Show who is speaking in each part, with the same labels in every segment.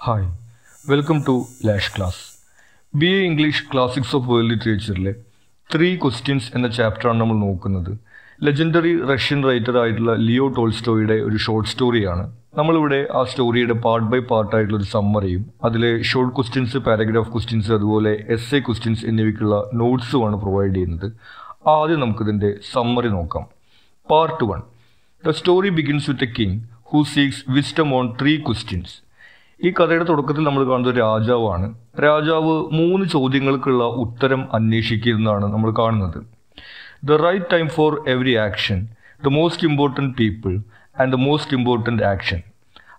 Speaker 1: Hi welcome to Lash class. B A English classics of world ലിറ്ററേച്ചറിലെ three questions എന്ന ചാപ്റ്ററാണ് നമ്മൾ നോക്കുന്നത്. Legendary Russian writer ആയിട്ടുള്ള Leo ടോൾസ്റ്റോയുടെ ഒരു ഷോർട്ട് സ്റ്റോറിയാണ് നമ്മളിവിടെ ആ സ്റ്റോറിയുടെ പാർട്ട് ബൈ പാർട്ട് ആയിട്ടുള്ള ഒരു സമ്മറിയും അതിൽ ഷോർട്ട് ക്വസ്റ്റ്യൻസ് പാരഗ്രാഫ് ക്വസ്റ്റ്യൻസ് അതുപോലെ എസ് എ ക്വസ്റ്റ്യൻസ് എന്നിവയ്ക്കുള്ള നോട്ട്സുമാണ് പ്രൊവൈഡ് ചെയ്യുന്നത്. ആദ്യം നമുക്കിതിന്റെ സമ്മറി നോക്കാം. Part one the story begins with a king who seeks wisdom on three questions ഈ കഥയുടെ തുടക്കത്തിൽ നമ്മൾ കാണുന്ന രാജാവാണ്. രാജാവ് മൂന്ന് ചോദ്യങ്ങൾക്കുള്ള ഉത്തരം അന്വേഷിക്കുന്നതാണ് നമ്മൾ കാണുന്നത്. The right time for every action the most important people and the most important action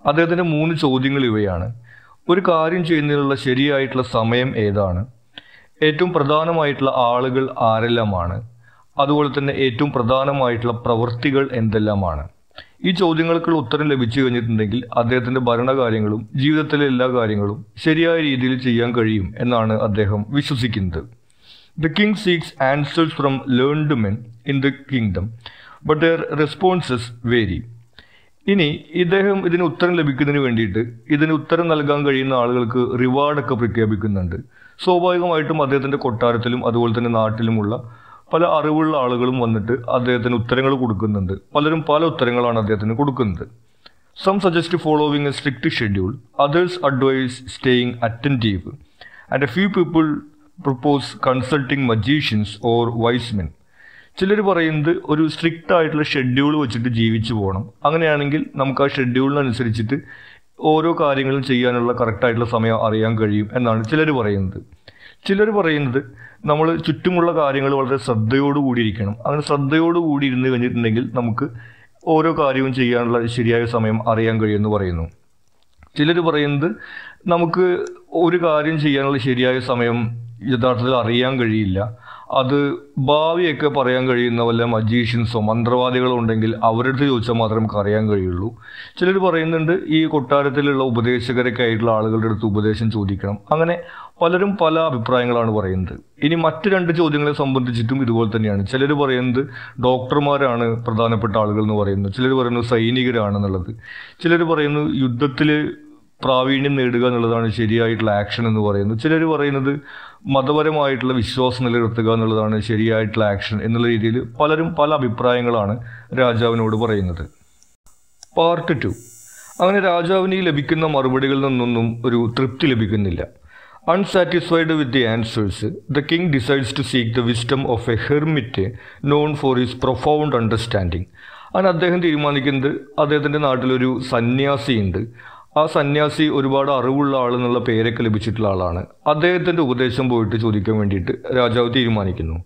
Speaker 1: അദ്ദേഹത്തിന്റെ മൂന്ന് ചോദ്യങ്ങൾ ഇവയാണ്. ഒരു കാര്യം ചെയ്യുന്നതിനുള്ള ശരിയായിട്ടുള്ള സമയം ഏതാണ്? ഏറ്റവും പ്രധാനമായിട്ടുള്ള ആളുകൾ ആരെല്ലാമാണ്? അതുപോലെ തന്നെ ഏറ്റവും പ്രധാനമായിട്ടുള്ള പ്രവൃത്തികൾ എന്തെല്ലാമാണ്? ഈ ചോദ്യങ്ങൾക്കുള്ള ഉത്തരം ലഭിച്ചു കഴിഞ്ഞിട്ടുണ്ടെങ്കിൽ അദ്ദേഹത്തിന്റെ ഭരണകാര്യങ്ങളും ജീവിതത്തിലെ എല്ലാ കാര്യങ്ങളും ശരിയായ രീതിയിൽ ചെയ്യാൻ കഴിയും എന്നാണ് അദ്ദേഹം വിശ്വസിക്കുന്നത്. The king seeks answers from learned men in the kingdom but their responses vary ഇനി ഇദ്ദേഹം ഇതിന് ഉത്തരം ലഭിക്കുന്നതിന് വേണ്ടിയിട്ട് ഇതിന് ഉത്തരം നൽകാൻ കഴിയുന്ന ആളുകൾക്ക് റിവാർഡൊക്കെ പ്രഖ്യാപിക്കുന്നുണ്ട്. സ്വാഭാവികമായിട്ടും അദ്ദേഹത്തിന്റെ കൊട്ടാരത്തിലും അതുപോലെ തന്നെ നാട്ടിലുമുള്ള പല അറിവുള്ള ആളുകളും വന്നിട്ട് അദ്ദേഹത്തിന് ഉത്തരങ്ങൾ കൊടുക്കുന്നുണ്ട്. പലരും പല ഉത്തരങ്ങളാണ് അദ്ദേഹത്തിന് കൊടുക്കുന്നത്. Some suggest following a strict schedule others advise staying attentive and a few people propose consulting magicians or wise men ചിലർ പറയുന്നത് ഒരു സ്ട്രിക്റ്റ് ആയിട്ടുള്ള ഷെഡ്യൂൾ വെച്ചിട്ട് ജീവിച്ചു പോകണം അങ്ങനെയാണെങ്കിൽ നമുക്ക് ആ ഷെഡ്യൂളിനനുസരിച്ചിട്ട് ഓരോ കാര്യങ്ങളും ചെയ്യാനുള്ള കറക്റ്റായിട്ടുള്ള സമയം അറിയാൻ കഴിയും എന്നാണ് ചിലർ പറയുന്നത്. ചിലർ പറയുന്നത് നമ്മൾ ചുറ്റുമുള്ള കാര്യങ്ങൾ വളരെ ശ്രദ്ധയോടുകൂടി ഇരിക്കണം. അങ്ങനെ ശ്രദ്ധയോടുകൂടി ഇരുന്ന് കഴിഞ്ഞിട്ടുണ്ടെങ്കിൽ നമുക്ക് ഓരോ കാര്യവും ചെയ്യാനുള്ള ശരിയായ സമയം അറിയാൻ കഴിയുമെന്ന് പറയുന്നു. ചിലർ പറയുന്നത് നമുക്ക് ഒരു കാര്യം ചെയ്യാനുള്ള ശരിയായ സമയം യഥാർത്ഥത്തിൽ അറിയാൻ കഴിയില്ല. അത് ഭാവിയൊക്കെ പറയാൻ കഴിയുന്ന വല്ല മജീഷ്യൻസോ മന്ത്രവാദികളോ ഉണ്ടെങ്കിൽ അവരുടെ അടുത്ത് ചോദിച്ചാൽ മാത്രമേ നമുക്ക് അറിയാൻ കഴിയുള്ളൂ. ചിലർ പറയുന്നുണ്ട് ഈ കൊട്ടാരത്തിലുള്ള ഉപദേശകരൊക്കെ ആയിട്ടുള്ള ആളുകളുടെ അടുത്ത് ഉപദേശം ചോദിക്കണം. അങ്ങനെ പലരും പല അഭിപ്രായങ്ങളാണ് പറയുന്നത്. ഇനി മറ്റ് രണ്ട് ചോദ്യങ്ങളെ സംബന്ധിച്ചിട്ടും ഇതുപോലെ തന്നെയാണ്. ചിലർ പറയുന്നത് ഡോക്ടർമാരാണ് പ്രധാനപ്പെട്ട ആളുകൾ എന്ന് പറയുന്നത് ചിലർ പറയുന്നു സൈനികരാണെന്നുള്ളത്. ചിലർ പറയുന്നു യുദ്ധത്തിൽ പ്രാവീണ്യം നേടുക എന്നുള്ളതാണ് ശരിയായിട്ടുള്ള ആക്ഷൻ എന്ന് പറയുന്നത്. ചിലർ പറയുന്നത് മതപരമായിട്ടുള്ള വിശ്വാസം നിലനിർത്തുക എന്നുള്ളതാണ് ശരിയായിട്ടുള്ള ആക്ഷൻ എന്നുള്ള രീതിയിൽ പലരും പല അഭിപ്രായങ്ങളാണ് രാജാവിനോട് പറയുന്നത്. പാർട്ട് ടു അങ്ങനെ രാജാവിന് ലഭിക്കുന്ന മറുപടികളിൽ നിന്നൊന്നും ഒരു തൃപ്തി ലഭിക്കുന്നില്ല. Unsatisfied with the answers the king decides to seek the wisdom of a hermit known for his profound understanding അങ്ങനെ അദ്ദേഹം തീരുമാനിക്കുന്നത് അദ്ദേഹത്തിന്റെ നാട്ടിലൊരു സന്യാസിയുണ്ട്. ആ സന്യാസി ഒരുപാട് അറിവുള്ള ആളെന്നുള്ള പേരൊക്കെ ലഭിച്ചിട്ടുള്ള ആളാണ്. അദ്ദേഹത്തിന്റെ ഉപദേശം പോയിട്ട് ചോദിക്കാൻ വേണ്ടിയിട്ട് രാജാവ് തീരുമാനിക്കുന്നു.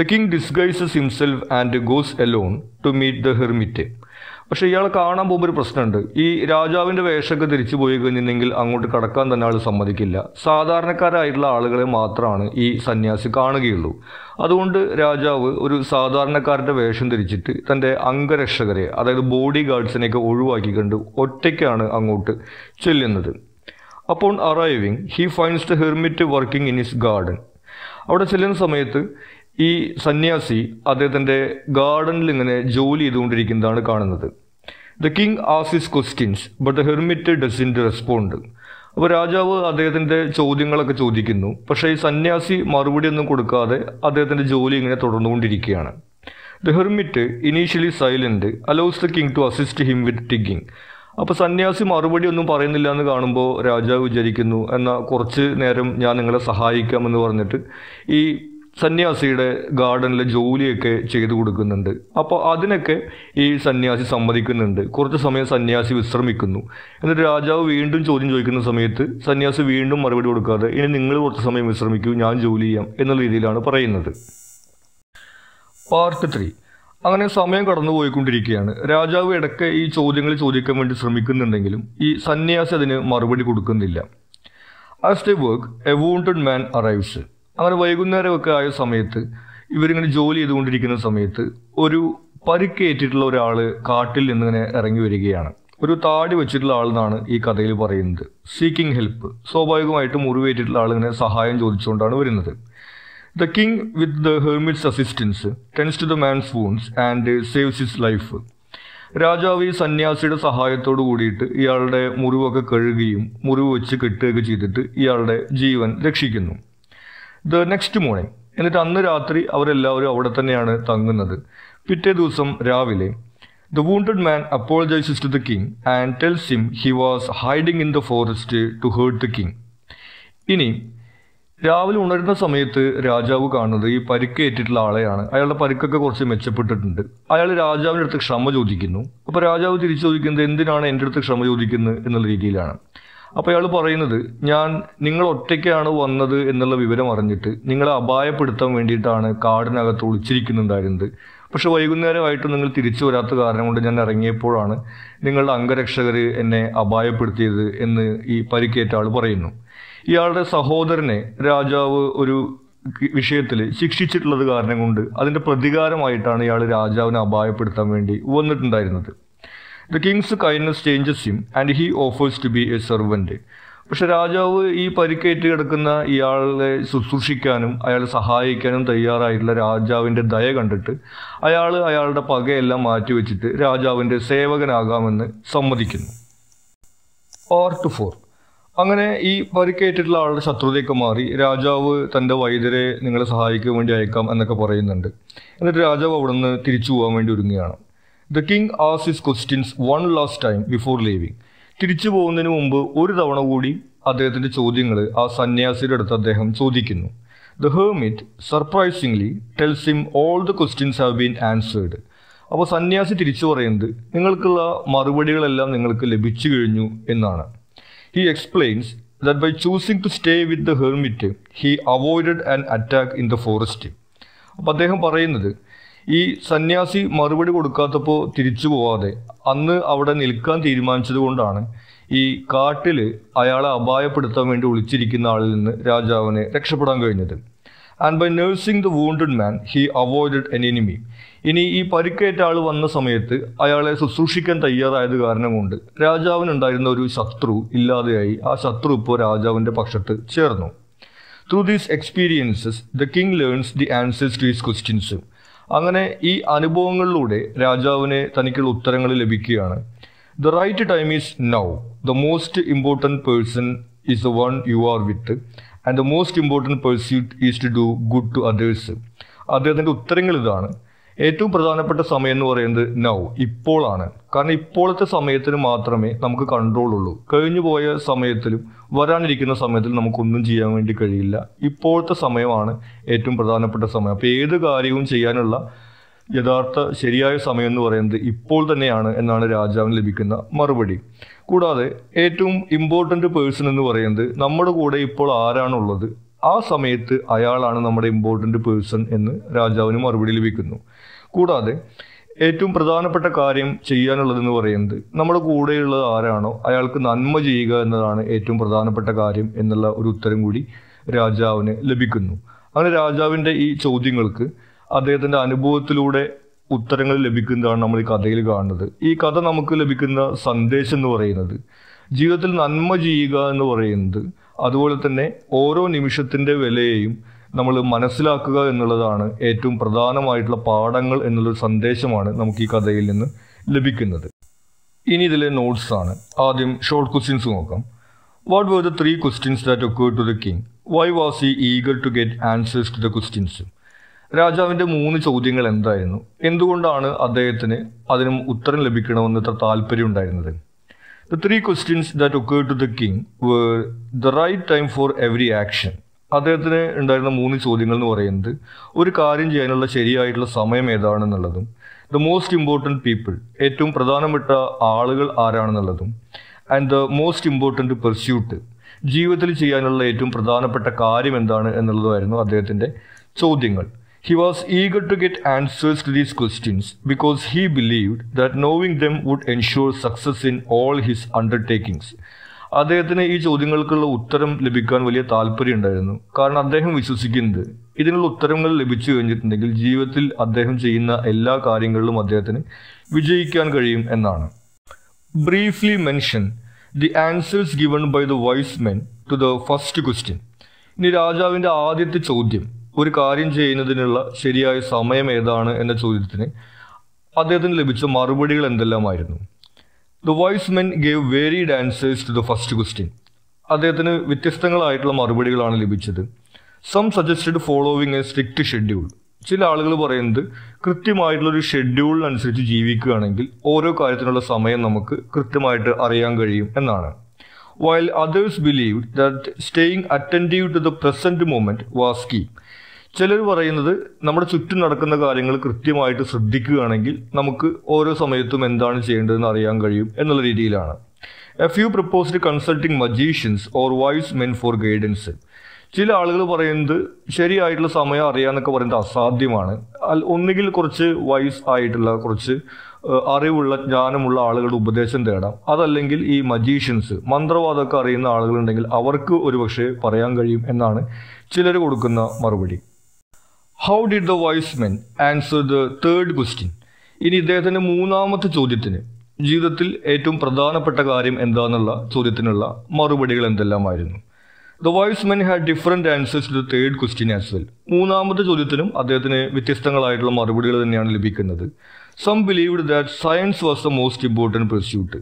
Speaker 1: The king disguises himself and goes alone to meet the hermit പക്ഷേ ഇയാളെ കാണാൻ പോകുമ്പോൾ ഒരു പ്രശ്നമുണ്ട്. ഈ രാജാവിന്റെ വേഷമൊക്കെ തിരിച്ചു പോയി കഴിഞ്ഞിട്ടുണ്ടെങ്കിൽ അങ്ങോട്ട് കടക്കാൻ തന്നെ ആൾ സമ്മതിക്കില്ല. സാധാരണക്കാരായിട്ടുള്ള ആളുകളെ മാത്രമാണ് ഈ സന്യാസി കാണുകയുള്ളൂ. അതുകൊണ്ട് രാജാവ് ഒരു സാധാരണക്കാരന്റെ വേഷം തിരിച്ചിട്ട് തന്റെ അംഗരക്ഷകരെ അതായത് ബോഡി ഗാർഡ്സിനെയൊക്കെ ഒഴിവാക്കിക്കൊണ്ട് ഒറ്റയ്ക്കാണ് അങ്ങോട്ട് ചെല്ലുന്നത്. അപ്പോൾ arriving he finds the hermit working in his garden അവിടെ ചെല്ലുന്ന സമയത്ത് ഈ സന്യാസി അദ്ദേഹത്തിന്റെ ഗാർഡനിൽ ഇങ്ങനെ ജോലി ചെയ്തുകൊണ്ടിരിക്കുന്നതാണ് കാണുന്നത്. The king ആസിസ് questions but the hermit doesn't respond അപ്പോൾ രാജാവ് അദ്ദേഹത്തിന്റെ ചോദ്യങ്ങളൊക്കെ ചോദിക്കുന്നു. പക്ഷേ ഈ സന്യാസി മറുപടി ഒന്നും കൊടുക്കാതെ അദ്ദേഹത്തിന്റെ ജോലി ഇങ്ങനെ തുടർന്നുകൊണ്ടിരിക്കുകയാണ്. The hermit initially silent allows the king to assist him with digging അപ്പോൾ സന്യാസി മറുപടി ഒന്നും പറയുന്നില്ല എന്ന് കാണുമ്പോൾ രാജാവ് വിചാരിക്കുന്നു എന്നാൽ കുറച്ച് നേരം ഞാൻ നിങ്ങളെ സഹായിക്കാമെന്ന് പറഞ്ഞിട്ട് ഈ സന്യാസിയുടെ ഗാർഡനിൽ ജോലിയൊക്കെ ചെയ്തു കൊടുക്കുന്നുണ്ട്. അപ്പോൾ അതിനൊക്കെ ഈ സന്യാസി സമ്മതിക്കുന്നുണ്ട്. കുറച്ച് സമയം സന്യാസി വിശ്രമിക്കുന്നു. എന്നിട്ട് രാജാവ് വീണ്ടും ചോദ്യം ചോദിക്കുന്ന സമയത്ത് സന്യാസി വീണ്ടും മറുപടി കൊടുക്കാതെ ഇനി നിങ്ങൾ കുറച്ച് സമയം വിശ്രമിക്കൂ ഞാൻ ജോലി ചെയ്യാം എന്നുള്ള രീതിയിലാണ് പറയുന്നത്. പാർട്ട് ത്രീ അങ്ങനെ സമയം കടന്നു പോയിക്കൊണ്ടിരിക്കുകയാണ് രാജാവ് ഇടയ്ക്ക് ഈ ചോദ്യങ്ങൾ ചോദിക്കാൻ വേണ്ടി ശ്രമിക്കുന്നുണ്ടെങ്കിലും ഈ സന്യാസി അതിന് മറുപടി കൊടുക്കുന്നില്ല. As the work a wounded man arrives അങ്ങനെ വൈകുന്നേരമൊക്കെ ആയ സമയത്ത് ഇവരിങ്ങനെ ജോലി ചെയ്തുകൊണ്ടിരിക്കുന്ന സമയത്ത് ഒരു പരിക്കേറ്റിട്ടുള്ള ഒരാൾ കാട്ടിൽ നിന്നിങ്ങനെ ഇറങ്ങി വരികയാണ്. ഒരു താടി വെച്ചിട്ടുള്ള ആളെന്നാണ് ഈ കഥയിൽ പറയുന്നത്. സീക്കിംഗ് ഹെൽപ്പ് സ്വാഭാവികമായിട്ട് മുറിവേറ്റിട്ടുള്ള ഇങ്ങനെ സഹായം ചോദിച്ചുകൊണ്ടാണ് വരുന്നത്. The king with the hermit's assistance tends to the man's wounds and saves his life രാജാവ് ഈ സന്യാസിയുടെ സഹായത്തോട് കൂടിയിട്ട് ഇയാളുടെ മുറിവൊക്കെ കഴുകുകയും മുറിവ് വെച്ച് കെട്ടുകയൊക്കെ ചെയ്തിട്ട് ഇയാളുടെ ജീവൻ രക്ഷിക്കുന്നു. ദ നെക്സ്റ്റ് മോർണിംഗ് എന്നിട്ട് അന്ന് രാത്രി അവരെല്ലാവരും അവിടെ തന്നെയാണ് തങ്ങുന്നത്. പിറ്റേ ദിവസം രാവിലെ the wounded man apologises to the king and tells him he was hiding in the forest to hurt the king ഇനി രാവിലെ ഉണരുന്ന സമയത്ത് രാജാവ് കാണുന്നത് ഈ പരിക്കേറ്റിട്ടുള്ള ആളെയാണ്. അയാളുടെ പരിക്കൊക്കെ കുറച്ച് മെച്ചപ്പെട്ടിട്ടുണ്ട്. അയാൾ രാജാവിന്റെ അടുത്ത് ക്ഷമ ചോദിക്കുന്നു. അപ്പോൾ രാജാവ് തിരിച്ചു ചോദിക്കുന്നത് എന്തിനാണ് എന്റെ അടുത്ത് ക്ഷമ ചോദിക്കുന്നത് എന്നുള്ള രീതിയിലാണ്. അപ്പോൾ അയാൾ പറയുന്നത് ഞാൻ നിങ്ങൾ ഒറ്റയ്ക്കാണ് വന്നത് എന്നുള്ള വിവരം അറിഞ്ഞിട്ട് നിങ്ങളെ അപായപ്പെടുത്താൻ വേണ്ടിയിട്ടാണ് കാടിനകത്ത് ഒളിച്ചിരിക്കുന്നുണ്ടായിരുന്നത് പക്ഷെ വൈകുന്നേരമായിട്ട് നിങ്ങൾ തിരിച്ചു വരാത്ത കാരണം കൊണ്ട് ഞാൻ ഇറങ്ങിയപ്പോഴാണ് നിങ്ങളുടെ അംഗരക്ഷകർ എന്നെ അപായപ്പെടുത്തിയത് എന്ന് ഈ പരിക്കേറ്റ ആൾ പറയുന്നു. ഇയാളുടെ സഹോദരനെ രാജാവ് ഒരു വിഷയത്തിൽ ശിക്ഷിച്ചിട്ടുള്ളത് കാരണം കൊണ്ട് അതിന്റെ പ്രതികാരമായിട്ടാണ് ഇയാൾ രാജാവിനെ അപായപ്പെടുത്താൻ വേണ്ടി വന്നിട്ടുണ്ടായിരുന്നത്. The king's kindness changes him and he offers to be a servant പക്ഷെ രാജാവ് ഈ പരിക്കേറ്റ് കിടക്കുന്ന ഇയാളെ ശുശ്രൂഷിക്കാനും അയാളെ സഹായിക്കാനും തയ്യാറായിട്ടുള്ള രാജാവിന്റെ ദയ കണ്ടിട്ട് അയാൾ അയാളുടെ പകയെല്ലാം മാറ്റിവെച്ചിട്ട് രാജാവിന്റെ സേവകനാകാമെന്ന് സമ്മതിക്കുന്നു. പാർട്ട് ഫോർ അങ്ങനെ ഈ പരിക്കേറ്റിട്ടുള്ള ആളുടെ ശത്രുതയൊക്കെ മാറി രാജാവ് തന്റെ വൈദ്യരെ നിങ്ങളെ സഹായിക്കാൻ വേണ്ടി അയക്കാം എന്നൊക്കെ പറയുന്നുണ്ട്. എന്നിട്ട് രാജാവ് അവിടെ നിന്ന് തിരിച്ചു പോകാൻ വേണ്ടി ഒരുങ്ങുകയാണ്. The king as his questions one last time before leaving തിരിച്ചു പോകുന്നതിന് മുമ്പ് ഒരു തവണ കൂടി അദ്ദേഹത്തിന്റെ ചോദ്യങ്ങൾ ആ സന്യാസിയുടെ അടുത്ത് അദ്ദേഹം ചോദിക്കുന്നു. The hermit surprisingly tells him all the questions have been answered അപ്പോൾ സന്യാസി തിരിച്ചു പറയുന്നത് നിങ്ങൾക്കുള്ള മറുപടികളെല്ലാം നിങ്ങൾക്ക് ലഭിച്ചു കഴിഞ്ഞു എന്നാണ്. He explains that by choosing to stay with the hermit, he avoided an attack in the forest അപ്പോൾ അദ്ദേഹം പറയുന്നത് ഈ സന്യാസി മറുപടി കൊടുക്കാത്തപ്പോൾ തിരിച്ചു പോവാതെ അന്ന് അവിടെ നിൽക്കാൻ തീരുമാനിച്ചത് കൊണ്ടാണ് ഈ കാട്ടിൽ അയാളെ അപായപ്പെടുത്താൻ വേണ്ടി ഒളിച്ചിരിക്കുന്ന ആളിൽ നിന്ന് രാജാവിനെ രക്ഷപ്പെടാൻ കഴിഞ്ഞത്. And by nursing the wounded man he avoided an enemy ഇനി ഈ പരിക്കേറ്റ ആൾ വന്ന സമയത്ത് അയാളെ ശുശ്രൂഷിക്കാൻ തയ്യാറായത് കാരണം കൊണ്ട് രാജാവിനുണ്ടായിരുന്ന ഒരു ശത്രു ഇല്ലാതെയായി ആ ശത്രു ഇപ്പോൾ രാജാവിന്റെ പക്ഷത്ത് ചേർന്നു. Through these experiences the king learns the answers to his questions അങ്ങനെ ഈ അനുഭവങ്ങളിലൂടെ രാജാവിന് തനിക്കുള്ള ഉത്തരങ്ങൾ ലഭിക്കുകയാണ്. The right time is now the most important person is the one you are with and the most important pursuit is to do good to others അദ്ദേഹത്തിന്റെ ഉത്തരങ്ങൾ ഇതാണ്. ഏറ്റവും പ്രധാനപ്പെട്ട സമയം എന്ന് പറയുന്നത് നൗ ഇപ്പോഴാണ് കാരണം ഇപ്പോഴത്തെ സമയത്തിന് മാത്രമേ നമുക്ക് കൺട്രോൾ ഉള്ളൂ. കഴിഞ്ഞു പോയ സമയത്തിലും വരാനിരിക്കുന്ന സമയത്തിലും നമുക്കൊന്നും ചെയ്യാൻ വേണ്ടി കഴിയില്ല. ഇപ്പോഴത്തെ സമയമാണ് ഏറ്റവും പ്രധാനപ്പെട്ട സമയം. അപ്പോൾ ഏത് കാര്യവും ചെയ്യാനുള്ള യഥാർത്ഥ ശരിയായ സമയം എന്ന് പറയുന്നത് ഇപ്പോൾ തന്നെയാണ് എന്നാണ് രാജാവിന് ലഭിക്കുന്ന മറുപടി. കൂടാതെ ഏറ്റവും ഇമ്പോർട്ടന്റ് പേഴ്സൺ എന്ന് പറയുന്നത് നമ്മുടെ കൂടെ ഇപ്പോൾ ആരാണുള്ളത്? ആ സമയത്ത് അയാളാണ് നമ്മുടെ ഇമ്പോർട്ടന്റ് പേഴ്സൺ എന്ന് രാജാവിന് മറുപടി ലഭിക്കുന്നു. കൂടാതെ ഏറ്റവും പ്രധാനപ്പെട്ട കാര്യം ചെയ്യാനുള്ളതെന്ന് പറയുന്നത് നമ്മുടെ കൂടെയുള്ളത് ആരാണോ അയാൾക്ക് നന്മ ചെയ്യുക എന്നതാണ് ഏറ്റവും പ്രധാനപ്പെട്ട കാര്യം എന്നുള്ള ഒരു ഉത്തരം കൂടി രാജാവിന് ലഭിക്കുന്നു. അങ്ങനെ രാജാവിന്റെ ഈ ചോദ്യങ്ങൾക്ക് അദ്ദേഹത്തിന്റെ അനുഭവത്തിലൂടെ ഉത്തരങ്ങൾ ലഭിക്കുന്നതാണ് നമ്മൾ ഈ കഥയിൽ കാണുന്നത്. ഈ കഥ നമുക്ക് ലഭിക്കുന്ന സന്ദേശം എന്ന് പറയുന്നത് ജീവിതത്തിൽ നന്മ ചെയ്യുക എന്ന് പറയുന്നത് അതുപോലെ തന്നെ ഓരോ നിമിഷത്തിന്റെ വിലയെയും നമ്മൾ മനസ്സിലാക്കുക എന്നുള്ളതാണ് ഏറ്റവും പ്രധാനമായിട്ടുള്ള പാഠങ്ങൾ എന്നുള്ളൊരു സന്ദേശമാണ് നമുക്ക് ഈ കഥയിൽ നിന്ന് ലഭിക്കുന്നത്. ഇനി ഇതിലെ നോട്ട്സ് ആണ്. ആദ്യം ഷോർട്ട് ക്വസ്റ്റ്യൻസ് നോക്കാം. What were the three questions that occur to the king why was he eager to get answers to the questions രാജാവിന്റെ മൂന്ന് ചോദ്യങ്ങൾ എന്തായിരുന്നു? എന്തുകൊണ്ടാണ് അദ്ദേഹത്തിന് അതിനും ഉത്തരം ലഭിക്കണമെന്ന് ഇത്ര താല്പര്യം ഉണ്ടായിരുന്നത്? The three questions that occur to the king were the right time for every action അദ്ദേഹത്തിന് ഉണ്ടായിരുന്ന മൂന്ന് ചോദ്യങ്ങൾ എന്ന് പറയുന്നത് ഒരു കാര്യം ചെയ്യാനുള്ള ശരിയായിട്ടുള്ള സമയം ഏതാണെന്നുള്ളതും ദ മോസ്റ്റ് ഇമ്പോർട്ടന്റ് പീപ്പിൾ ഏറ്റവും പ്രധാനപ്പെട്ട ആളുകൾ ആരാണെന്നുള്ളതും and the most important pursuit ജീവിതത്തിൽ ചെയ്യാനുള്ള ഏറ്റവും പ്രധാനപ്പെട്ട കാര്യം എന്താണ് എന്നുള്ളതായിരുന്നു അദ്ദേഹത്തിന്റെ ചോദ്യങ്ങൾ. He was eager to get answers to these questions because he believed that knowing them would ensure success in all his undertakings. അദ്ദേഹത്തിന് ഈ ചോദ്യങ്ങൾക്കുള്ള ഉത്തരം ലഭിക്കാൻ വലിയ താല്പര്യം ഉണ്ടായിരുന്നു. കാരണം അദ്ദേഹം വിശ്വസിക്കുന്നത് ഇതിനുള്ള ഉത്തരങ്ങൾ ലഭിച്ചു കഴിഞ്ഞിട്ടുണ്ടെങ്കിൽ ജീവിതത്തിൽ അദ്ദേഹം ചെയ്യുന്ന എല്ലാ കാര്യങ്ങളിലും അദ്ദേഹത്തിന് വിജയിക്കാൻ കഴിയും എന്നാണ്. Briefly mention the answers given by the wise men to the first question ഇനി രാജാവിന്റെ ആദ്യത്തെ ചോദ്യം. ഒരു കാര്യം ചെയ്യുന്നതിനുള്ള ശരിയായ സമയം ഏതാണ് എന്ന ചോദ്യത്തിന് അദ്ദേഹത്തിന് ലഭിച്ച മറുപടികൾ എന്തെല്ലാമായിരുന്നു? The wise men gave varied answers to the first question അദ്ദേഹത്തിന് വ്യത്യസ്തങ്ങളായിട്ടുള്ള മറുപടികളാണ് ലഭിച്ചത്. Some suggested following a strict schedule ചില ആളുകൾ പറയുന്നത് കൃത്യമായിട്ടുള്ള ഒരു ഷെഡ്യൂളിനനുസരിച്ച് ജീവിക്കുകയാണെങ്കിൽ ഓരോ കാര്യത്തിനുള്ള സമയം നമുക്ക് കൃത്യമായിട്ട് അറിയാൻ കഴിയും എന്നാണ്. While others believe that staying attentive to the present moment was key ചിലർ പറയുന്നത് നമ്മുടെ ചുറ്റും നടക്കുന്ന കാര്യങ്ങൾ കൃത്യമായിട്ട് ശ്രദ്ധിക്കുകയാണെങ്കിൽ നമുക്ക് ഓരോ സമയത്തും എന്താണ് ചെയ്യേണ്ടതെന്ന് അറിയാൻ കഴിയും എന്നുള്ള രീതിയിലാണ്. A few proposed consulting magicians or wise men for guidance ചില ആളുകൾ പറയുന്നത് ശരിയായിട്ടുള്ള സമയം അറിയാന്നൊക്കെ പറയുന്നത് അസാധ്യമാണ്. ഒന്നുകിൽ കുറച്ച് വൈസ് ആയിട്ടുള്ള കുറച്ച് അറിവുള്ള ജ്ഞാനമുള്ള ആളുകളുടെ ഉപദേശം തേടാം. അതല്ലെങ്കിൽ ഈ മജീഷ്യൻസ് മന്ത്രവാദമൊക്കെ അറിയുന്ന ആളുകളുണ്ടെങ്കിൽ അവർക്ക് ഒരുപക്ഷെ പറയാൻ കഴിയും എന്നാണ് ചിലർ കൊടുക്കുന്ന മറുപടി. How did the wise men answer the third question ഇനി ഇദ്ദേഹത്തിന്റെ മൂന്നാമത്തെ ചോദ്യത്തിന് ജീവിതത്തിൽ ഏറ്റവും പ്രധാനപ്പെട്ട കാര്യം എന്താണെന്നുള്ള ചോദ്യത്തിനുള്ള മറുപടികൾ എന്തെല്ലാമായിരുന്നു? The wise men had different answers to the third question as well മൂന്നാമത്തെ ചോദ്യത്തിനും അദ്ദേഹത്തിന് വ്യത്യസ്തങ്ങളായിട്ടുള്ള മറുപടികൾ തന്നെയാണ് ലഭിക്കുന്നത്. Some believed that science was the most important pursuit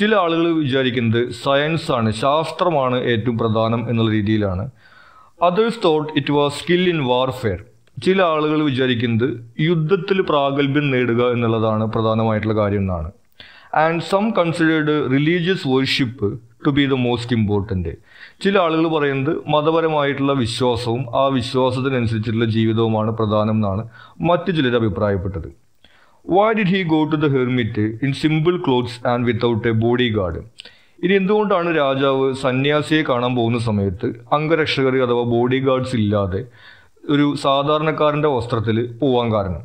Speaker 1: ചില ആളുകൾ വിചാരിക്കുന്നത് സയൻസ് ആണ് ശാസ്ത്രമാണ് ഏറ്റവും പ്രധാനം എന്നുള്ള രീതിയിലാണ്. Others thought it was skill in warfare ചില ആളുകൾ വിചാരിക്കുന്നത് യുദ്ധത്തിൽ പ്രാഗൽഭ്യം നേടുക എന്നുള്ളതാണ് പ്രധാനമായിട്ടുള്ള കാര്യം എന്നാണ്. And some considered religious worship to be the most important ചില ആളുകൾ പറയുന്നത് മതപരമായിട്ടുള്ള വിശ്വാസവും ആ വിശ്വാസത്തിനനുസരിച്ചുള്ള ജീവിതവുമാണ് പ്രധാനം എന്നാണ് മറ്റു ചിലർ അഭിപ്രായപ്പെട്ടത്. Why did he go to the hermit in simple clothes and without a bodyguard ഇനി എന്തുകൊണ്ടാണ് രാജാവ് സന്യാസിയെ കാണാൻ പോകുന്ന സമയത്ത് അംഗരക്ഷകർ അഥവാ ബോഡി ഗാർഡ്സ് ഇല്ലാതെ ഒരു സാധാരണക്കാരന്റെ വസ്ത്രത്തിൽ പോവാൻ കാരണം.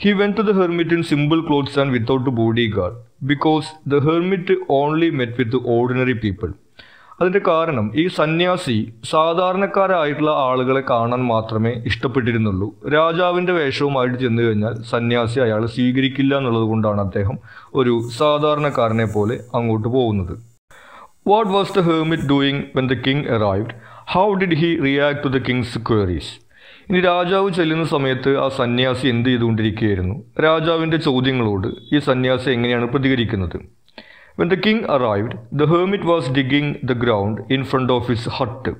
Speaker 1: He went to the hermit in simple clothes and without bodyguard because the hermit only met with ordinary people അതിന്റെ കാരണം ഈ സന്യാസി സാധാരണക്കാരായിട്ടുള്ള ആളുകളെ കാണാൻ മാത്രമേ ഇഷ്ടപ്പെട്ടിരുന്നുള്ളൂ. രാജാവിന്റെ വേഷവുമായിട്ട് ചെന്നു കഴിഞ്ഞാൽ സന്യാസി അയാൾ സ്വീകരിക്കില്ല എന്നുള്ളത് കൊണ്ടാണ് അദ്ദേഹം ഒരു സാധാരണക്കാരനെ പോലെ അങ്ങോട്ട് പോകുന്നത്. What was the hermit doing when the king arrived how did he react to the king's queries ഇനി രാജാവ് ചെല്ലുന്ന സമയത്ത് ആ സന്യാസി എന്ത് ചെയ്തുകൊണ്ടിരിക്കുകയായിരുന്നു? രാജാവിന്റെ ചോദ്യങ്ങളോട് ഈ സന്യാസി എങ്ങനെയാണ് പ്രതികരിക്കുന്നത്? When the king arrived the hermit was digging the ground in front of his hut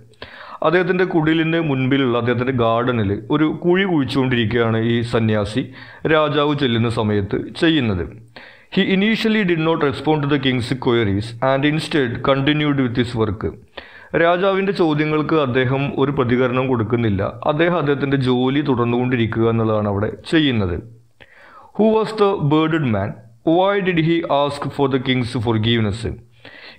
Speaker 1: അദ്ദേഹത്തിന്റെ കുടിലിന് മുൻപിലുള്ള അദ്ദേഹത്തിന്റെ ഗാർഡനിൽ ഒരു കുഴി കുഴിച്ചുകൊണ്ടിരിക്കുകയാണ് ഈ സന്യാസി രാജാവ് ചെല്ലുന്ന സമയത്ത് ചെയ്യുന്നത്. He initially did not respond to the king's queries and instead continued with his work രാജാവിന്റെ ചോദ്യങ്ങൾക്ക് അദ്ദേഹം ഒരു പ്രതികരണം കൊടുക്കുന്നില്ല. അദ്ദേഹം അദ്ദേഹത്തിന്റെ ജോലി തുടർന്നുകൊണ്ടിരിക്കുക എന്നുള്ളതാണ് അവിടെ ചെയ്യുന്നത്. Who was the bearded man why did he ask for the king's forgiveness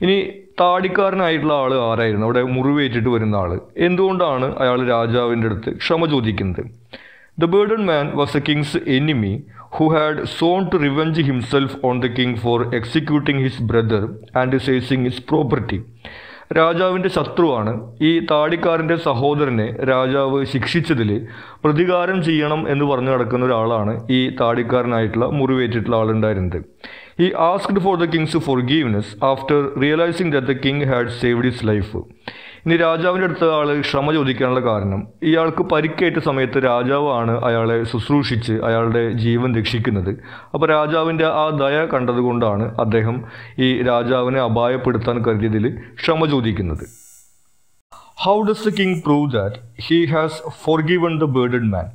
Speaker 1: ഇനി താടിക്കാരനായിട്ടുള്ള ആൾ ആരായിരുന്നു? അവിടെ മുറിവേറ്റിട്ട് വരുന്ന ആൾ എന്തുകൊണ്ടാണ് അയാൾ രാജാവിന്റെ അടുത്ത് ക്ഷമ ചോദിക്കുന്നത്? The bearded man was a king's enemy who had sworn to revenge himself on the king for executing his brother and seizing his property. രാജാവിന്റെ ശത്രുവാണ്. ഈ താടിക്കാരന്റെ സഹോദരനെ രാജാവ് ശിക്ഷിച്ചതിൽ പ്രതികാരം ചെയ്യണം എന്ന് പറഞ്ഞു നടക്കുന്ന ഒരാളാണ് ഈ താടിക്കാരനായിട്ടുള്ള മുറിവേറ്റിട്ടുള്ള ആളുണ്ടായിരുന്നത്. He asked for the king's forgiveness after realising the king had saved his life ഇനി രാജാവിന്റെ അടുത്ത് ആൾ ക്ഷമ ചോദിക്കാനുള്ള കാരണം. ഇയാൾക്ക് പരിക്കേറ്റ സമയത്ത് രാജാവാണ് അയാളെ ശുശ്രൂഷിച്ച് അയാളുടെ ജീവൻ രക്ഷിക്കുന്നത്. അപ്പോൾ രാജാവിന്റെ ആ ദയ കണ്ടതുകൊണ്ടാണ് അദ്ദേഹം ഈ രാജാവിനെ അപായപ്പെടുത്താൻ കരുതിയതിൽ ക്ഷമ ചോദിക്കുന്നത്. How does the king prove that he has forgiven the bearded man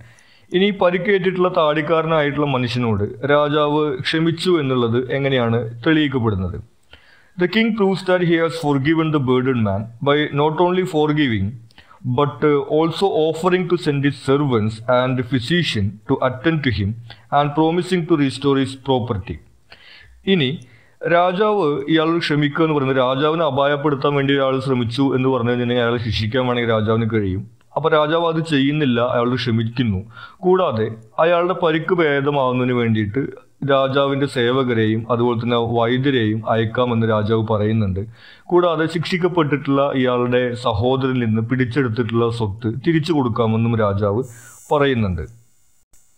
Speaker 1: ഇനി പരിക്കേറ്റിട്ടുള്ള താടിക്കാരനായിട്ടുള്ള മനുഷ്യനോട് രാജാവ് ക്ഷമിച്ചു എന്നുള്ളത് എങ്ങനെയാണ് തെളിയിക്കപ്പെടുന്നത്? The king proves that he has forgiven the burdened man by not only forgiving, but uh, also offering to send his servants and physician to attend to him and promising to restore his property. ഇനി രാജാവ് ഇയാൾ ക്ഷമിക്കുക എന്ന് പറയുന്നത് രാജാവിനെ അപായപ്പെടുത്താൻ വേണ്ടി അയാൾ ശ്രമിച്ചു എന്ന് പറഞ്ഞു കഴിഞ്ഞാൽ അയാളെ ശിക്ഷിക്കാൻ വേണമെങ്കിൽ രാജാവിന് കഴിയും അപ്പോൾ രാജാവ് അത് ചെയ്യുന്നില്ല അയാൾ ക്ഷമിക്കുന്നു കൂടാതെ അയാളുടെ പരിക്ക് ഭേദമാവുന്നതിന് വേണ്ടിയിട്ട് രാജാവിന്റെ സേവകരെയും അതുപോലെ തന്നെ വൈദ്യരെയും അയക്കാമെന്ന് രാജാവ് പറയുന്നുണ്ട്. കൂടാതെ ശിക്ഷിക്കപ്പെട്ടിട്ടുള്ള ഇയാളുടെ സഹോദരനിൽ നിന്ന് പിടിച്ചെടുത്തിട്ടുള്ള സ്വത്ത് തിരിച്ചു കൊടുക്കാമെന്നും രാജാവ് പറയുന്നുണ്ട്.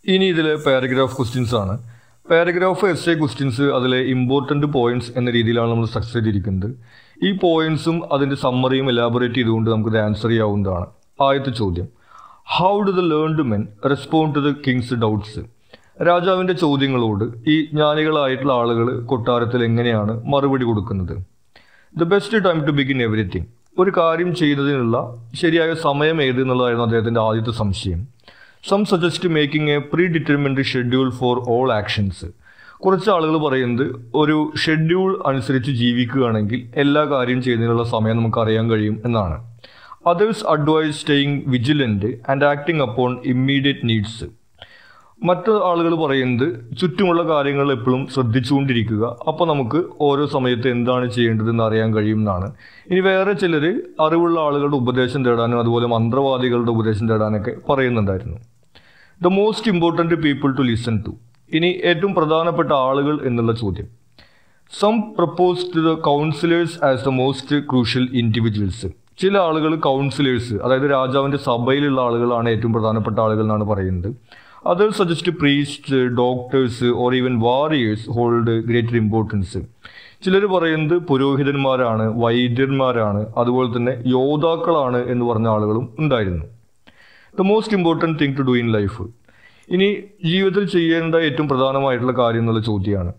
Speaker 1: ഇനി ഇതിലെ പാരഗ്രാഫ് ക്വസ്റ്റ്യൻസ് ആണ്. പാരഗ്രാഫ് എസ് എ ക്വസ്റ്റ്യൻസ് അതിലെ ഇമ്പോർട്ടന്റ് പോയിന്റ്സ് എന്ന രീതിയിലാണ് നമ്മൾ സക്സസ് ചെയ്തിരിക്കുന്നത്. ഈ പോയിന്റ്സും അതിന്റെ സമ്മറിയും എലാബറേറ്റ് ചെയ്തുകൊണ്ട് നമുക്കിത് ആൻസർ ചെയ്യാവുന്നതാണ്. ആദ്യത്തെ ചോദ്യം. How do the learned men respond to the king's doubts രാജാവിന്റെ ചോദ്യങ്ങളോട് ഈ ജ്ഞാനികളായിട്ടുള്ള ആളുകൾ കൊട്ടാരത്തിൽ എങ്ങനെയാണ് മറുപടി കൊടുക്കുന്നത്? The best time to begin everything ഒരു കാര്യം ചെയ്യുന്നതിനുള്ള ശരിയായ സമയം ഏത് എന്നുള്ളതായിരുന്നു അദ്ദേഹത്തിന്റെ ആദ്യത്തെ സംശയം. Some suggest making a predetermined schedule for all actions കുറച്ച് ആളുകൾ പറയുന്നത് ഒരു ഷെഡ്യൂൾ അനുസരിച്ച് ജീവിക്കുകയാണെങ്കിൽ എല്ലാ കാര്യം ചെയ്യുന്നതിനുള്ള സമയം നമുക്ക് അറിയാൻ കഴിയും എന്നാണ്. Others advise staying vigilant and acting upon immediate needs മറ്റ് ആളുകൾ പറയുന്നത് ചുറ്റുമുള്ള കാര്യങ്ങൾ എപ്പോഴും ശ്രദ്ധിച്ചുകൊണ്ടിരിക്കുക. അപ്പോൾ നമുക്ക് ഓരോ സമയത്ത് എന്താണ് ചെയ്യേണ്ടതെന്ന് അറിയാൻ കഴിയും എന്നാണ് ഇനി വേറെ ചിലർ അറിവുള്ള ആളുകളുടെ ഉപദേശം തേടാനും അതുപോലെ മന്ത്രവാദികളുടെ ഉപദേശം തേടാനൊക്കെ പറയുന്നുണ്ടായിരുന്നു. The most important people to listen to ഇനി ഏറ്റവും പ്രധാനപ്പെട്ട ആളുകൾ എന്നുള്ള ചോദ്യം. Some propose to the counsellors as the most crucial individuals ചില ആളുകൾ കൗൺസിലേഴ്സ് അതായത് രാജാവിന്റെ സഭയിലുള്ള ആളുകളാണ് ഏറ്റവും പ്രധാനപ്പെട്ട ആളുകൾ എന്നാണ് പറയുന്നത്. Other suggest priest doctors or even warriors hold greater importance ചിലർ പറയുന്നത് പുരോഹിതന്മാരാണ് വൈദ്യന്മാരാണ് അതുപോലെ തന്നെ യോദ്ധാക്കളാണ് എന്ന് പറഞ്ഞ ആളുകളും ഉണ്ടായിരുന്നു. The most important thing to do in life ഇനി ജീവിതത്തിൽ ചെയ്യേണ്ട ഏറ്റവും പ്രധാനമായിട്ടുള്ള കാര്യം എന്നുള്ള ചോദ്യമാണ്.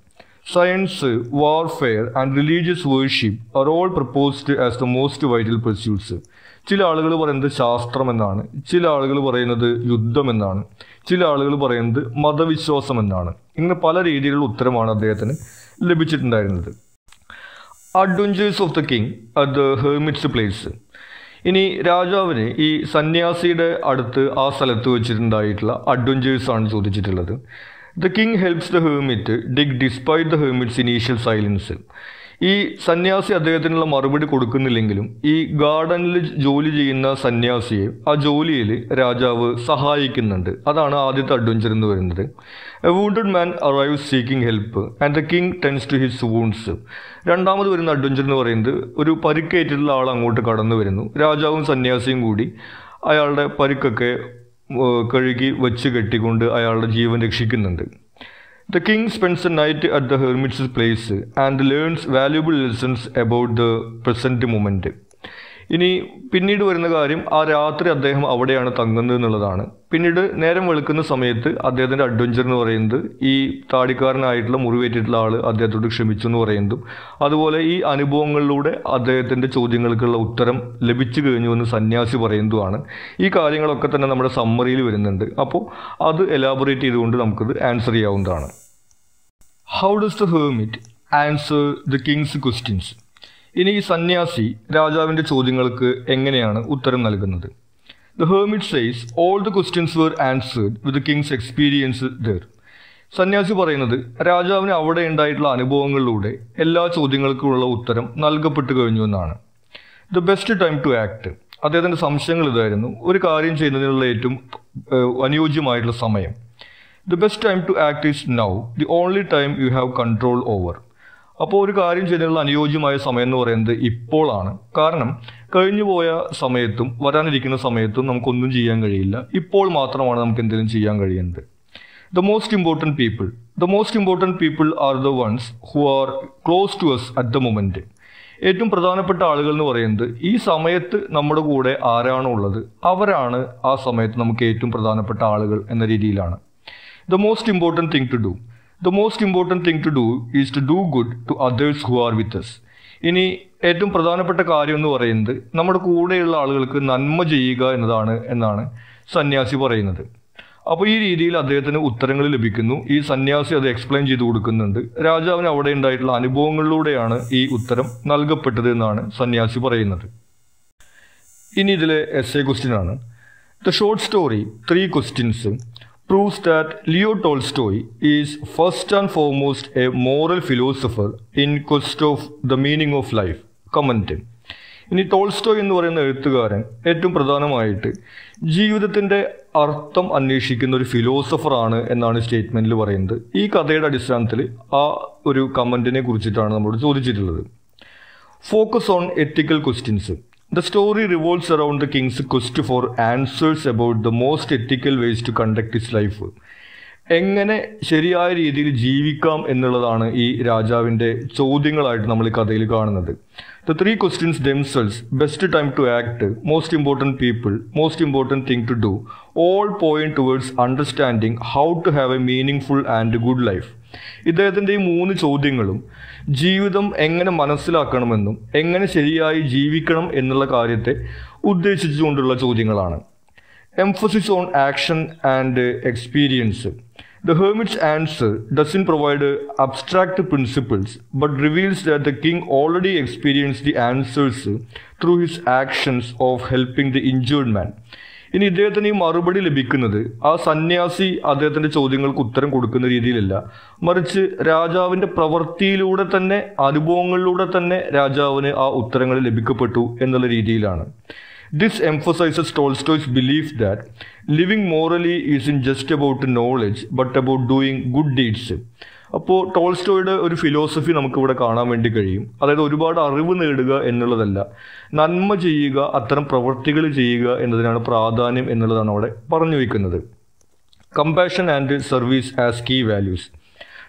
Speaker 1: Science warfare and religious worship are all proposed as the most vital pursuits ചില ആളുകൾ പറയുന്നത് ശാസ്ത്രം എന്നാണ്. ചില ആളുകൾ പറയുന്നത് യുദ്ധം എന്നാണ്. ചില ആളുകൾ പറയുന്നത് മതവിശ്വാസം എന്നാണ്. ഇങ്ങനെ പല രീതിയിലുള്ള ഉത്തരമാണ് അദ്ദേഹത്തിന് ലഭിച്ചിട്ടുണ്ടായിരുന്നത്. Adventures of the king at the hermit's place ഇനി രാജാവിന് ഈ സന്യാസിയുടെ അടുത്ത് ആ സ്ഥലത്ത് വെച്ചിട്ടുണ്ടായിട്ടുള്ള അഡ്വഞ്ചേഴ്സ് ആണ് ചോദിച്ചിട്ടുള്ളത്. The king helps the hermit dig despite the hermit's initial silence ഈ സന്യാസി അദ്ദേഹത്തിനുള്ള മറുപടി കൊടുക്കുന്നില്ലെങ്കിലും ഈ ഗാർഡനിൽ ജോലി ചെയ്യുന്ന സന്യാസിയെ ആ ജോലിയിൽ രാജാവ് സഹായിക്കുന്നുണ്ട്. അതാണ് ആദ്യത്തെ അഡ്വഞ്ചർ എന്ന് പറയുന്നത്. A wounded man arrive seeking help and the king tends to his wounds രണ്ടാമത് വരുന്ന അഡ്വഞ്ചർ എന്ന് പറയുന്നത് ഒരു പരിക്കേറ്റിട്ടുള്ള ആൾ അങ്ങോട്ട് കടന്നു വരുന്നു. രാജാവും സന്യാസിയും കൂടി അയാളുടെ പരിക്കൊക്കെ കഴുകി വെച്ച് കെട്ടിക്കൊണ്ട് അയാളുടെ ജീവൻ രക്ഷിക്കുന്നുണ്ട്. The king spends a night at the hermit's place and learns valuable lessons about the present moment ഇനി പിന്നീട് വരുന്ന കാര്യം ആ രാത്രി അദ്ദേഹം അവിടെയാണ് തങ്ങുന്നത് എന്നുള്ളതാണ്. പിന്നീട് നേരം വെളുക്കുന്ന സമയത്ത് അദ്ദേഹത്തിന്റെ അഡ്വഞ്ചർ എന്ന് പറയുന്നത് ഈ താടിക്കാരനായിട്ടുള്ള മുറിവേറ്റിട്ടുള്ള ആൾ അദ്ദേഹത്തോട് ക്ഷമിച്ചു എന്ന് പറയുന്നതും അതുപോലെ ഈ അനുഭവങ്ങളിലൂടെ അദ്ദേഹത്തിന്റെ ചോദ്യങ്ങൾക്കുള്ള ഉത്തരം ലഭിച്ചു കഴിഞ്ഞു എന്ന് സന്യാസി പറയുന്നതുമാണ്. ഈ കാര്യങ്ങളൊക്കെ തന്നെ നമ്മുടെ സമ്മറിയിൽ വരുന്നുണ്ട്. അപ്പോൾ അത് എലാബറേറ്റ് ചെയ്തുകൊണ്ട് നമുക്കത് ആൻസർ ചെയ്യാവുന്നതാണ്. How does the hermit answer the king's questions ഇനി ഈ സന്യാസി രാജാവിന്റെ ചോദ്യങ്ങൾക്ക് എങ്ങനെയാണ് ഉത്തരം നൽകുന്നത്? The hermit says all the questions were answered with king's experience there സന്യാസി പറയുന്നത് രാജാവിന് അവിടെ ഉണ്ടായിട്ടുള്ള അനുഭവങ്ങളിലൂടെ എല്ലാ ചോദ്യങ്ങൾക്കുമുള്ള ഉത്തരം നൽകപ്പെട്ടു കഴിഞ്ഞു എന്നാണ്. The best time to act അദ്ദേഹത്തിന്റെ സംശയങ്ങൾ ഇതായിരുന്നു ഒരു കാര്യം ചെയ്യുന്നതിനുള്ള ഏറ്റവും അനുയോജ്യമായിട്ടുള്ള സമയം. The best time to act is now the only time you have control over അപ്പോൾ ഒരു കാര്യം ചെയ്യാനുള്ള അനുയോജ്യമായ സമയം എന്ന് പറയുന്നത് ഇപ്പോഴാണ് കാരണം കഴിഞ്ഞു പോയ സമയത്തും വരാനിരിക്കുന്ന സമയത്തും നമുക്കൊന്നും ചെയ്യാൻ കഴിയില്ല. ഇപ്പോൾ മാത്രമാണ് നമുക്ക് എന്തെങ്കിലും ചെയ്യാൻ കഴിയുന്നത് the most important people the most important people are the ones who are close to us at the moment ഏറ്റവും പ്രധാനപ്പെട്ട ആളുകൾ എന്ന് പറയുന്നത് ഈ സമയത്ത് നമ്മുടെ കൂടെ ആരാണോ ഉള്ളത്. അവരാണ് ആ സമയത്ത് നമുക്ക് ഏറ്റവും പ്രധാനപ്പെട്ട ആളുകൾ എന്ന രീതിയിലാണ്. The most important thing to do. The most important thing to do is to do good to others who are with us. ഇനി ഏറ്റവും പ്രധാനപ്പെട്ട കാര്യം എന്ന് പറയുന്നത് നമ്മുടെ കൂടെയുള്ള ആളുകൾക്ക് നന്മ ചെയ്യുക എന്നതാണ് എന്നാണ് സന്യാസി പറയുന്നത്. അപ്പോൾ ഈ രീതിയിൽ അദ്ദേഹത്തിന് ഉത്തരങ്ങൾ ലഭിക്കുന്നു. ഈ സന്യാസി അത് എക്സ്പ്ലെയിൻ ചെയ്ത് കൊടുക്കുന്നുണ്ട്. രാജാവിന് അവിടെ ഉണ്ടായിട്ടുള്ള അനുഭവങ്ങളിലൂടെയാണ് ഈ ഉത്തരം നൽകപ്പെട്ടത് എന്നാണ് സന്യാസി പറയുന്നത്. ഇനി ഇതിലെ എസ് എ ക്വസ്റ്റ്യൻ ആണ്. The short story three questions proves that Leo Tolstoy is first and foremost a moral philosopher in quest of the meaning of life. Comment ഇനി ടോൾസ്റ്റോയ് എന്ന് പറയുന്ന എഴുത്തുകാരൻ ഏറ്റവും പ്രധാനമായിട്ട് ജീവിതത്തിന്റെ അർത്ഥം അന്വേഷിക്കുന്ന ഒരു ഫിലോസഫറാണ് എന്നാണ് സ്റ്റേറ്റ്മെന്റിൽ പറയുന്നത്. ഈ കഥയുടെ അടിസ്ഥാനത്തിൽ ആ ഒരു കമന്റിനെ കുറിച്ചിട്ടാണ് നമ്മളോട് ചോദിച്ചിട്ടുള്ളത്. Focus on ethical questions The story revolves around the king's quest for answers about the most ethical ways to conduct his life. എങ്ങനെ ശരിയായ രീതിയിൽ ജീവിക്കാം എന്നുള്ളതാണ് ഈ രാജാവിന്റെ ചോദ്യങ്ങളായിട്ട് നമ്മൾ ഈ കഥയിൽ കാണുന്നത് the three questions themselves best time to act most important people most important thing to do all point towards understanding how to have a meaningful and good life ഇദ്ദേഹത്തിന്റെ ഈ മൂന്ന് ചോദ്യങ്ങളും ജീവിതം എങ്ങനെ മനസ്സിലാക്കണമെന്നും എങ്ങനെ ശരിയായി ജീവിക്കണം എന്നുള്ള കാര്യത്തെ ഉദ്ദേശിച്ചുകൊണ്ടുള്ള ചോദ്യങ്ങളാണ്. Emphasis on action and experience the hermit's answer in provide abstract principles but reveals that the king already experience the answers through his actions of helping the injured man ഇനി ഇദ്ദേഹത്തിന് ഈ മറുപടി ലഭിക്കുന്നത് ആ സന്യാസി അദ്ദേഹത്തിന്റെ ചോദ്യങ്ങൾക്ക് ഉത്തരം കൊടുക്കുന്ന രീതിയിലല്ല മറിച്ച് രാജാവിന്റെ പ്രവൃത്തിയിലൂടെ തന്നെ അനുഭവങ്ങളിലൂടെ തന്നെ രാജാവിന് ആ ഉത്തരങ്ങൾ ലഭിക്കപ്പെട്ടു എന്നുള്ള രീതിയിലാണ് this This emphasizes Tolstoy's that living morally is in just about knowledge but about doing good deeds. അപ്പോൾ ടോൾസ്റ്റോയുടെ ഒരു ഫിലോസഫി നമുക്കിവിടെ കാണാൻ വേണ്ടി കഴിയും. അതായത് ഒരുപാട് അറിവ് നേടുക എന്നുള്ളതല്ല. നന്മ ചെയ്യുക അത്തരം പ്രവൃത്തികൾ ചെയ്യുക എന്നതിനാണ് പ്രാധാന്യം എന്നുള്ളതാണ് അവിടെ പറഞ്ഞു വയ്ക്കുന്നത്. Compassion and service as key values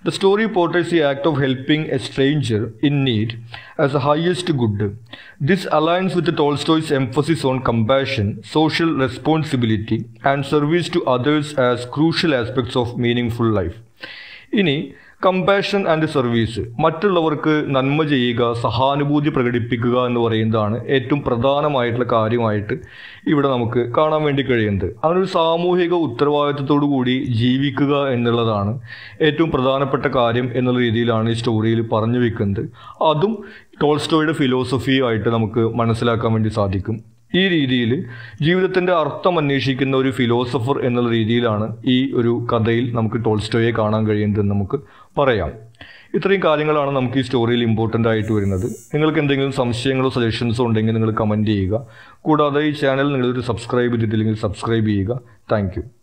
Speaker 1: the story portrays the act of helping a stranger in need as a highest good this aligns with Tolstoy's emphasis on compassion social responsibility and service to others as crucial aspects of meaningful life ഇനി compassion and service മറ്റുള്ളവർക്ക് നന്മ ചെയ്യുക സഹാനുഭൂതി പ്രകടിപ്പിക്കുക എന്ന് പറയുന്നതാണ് ഏറ്റവും പ്രധാനമായിട്ടുള്ള കാര്യമായിട്ട് ഇവിടെ നമുക്ക് കാണാൻ വേണ്ടി കഴിയുന്നത്. അങ്ങനെ ഒരു സാമൂഹിക ഉത്തരവാദിത്വത്തോടു കൂടി ജീവിക്കുക എന്നുള്ളതാണ് ഏറ്റവും പ്രധാനപ്പെട്ട കാര്യം എന്നുള്ള രീതിയിലാണ് ഈ സ്റ്റോറിയിൽ പറഞ്ഞു വെക്കുന്നത്. അതും ടോൾസ്റ്റോയുടെ ഫിലോസഫിയുമായിട്ട് നമുക്ക് മനസ്സിലാക്കാൻ വേണ്ടി സാധിക്കും. ഈ രീതിയിൽ ജീവിതത്തിന്റെ അർത്ഥം അന്വേഷിക്കുന്ന ഒരു ഫിലോസഫർ എന്നുള്ള രീതിയിലാണ് ഈ ഒരു കഥയിൽ നമുക്ക് ടോൾസ്റ്റോയെ കാണാൻ കഴിയുന്നതെന്ന് നമുക്ക് പറയാം. ഇത്രയും കാര്യങ്ങളാണ് നമുക്ക് ഈ സ്റ്റോറിയിൽ ഇമ്പോർട്ടന്റ് ആയിട്ട് വരുന്നത്. നിങ്ങൾക്ക് എന്തെങ്കിലും സംശയങ്ങളോ സജഷൻസോ ഉണ്ടെങ്കിൽ നിങ്ങൾ കമന്റ് ചെയ്യുക. കൂടാതെ ഈ ചാനൽ നിങ്ങളൊരു സബ്സ്ക്രൈബ് ചെയ്തിട്ടില്ലെങ്കിൽ സബ്സ്ക്രൈബ് ചെയ്യുക. താങ്ക്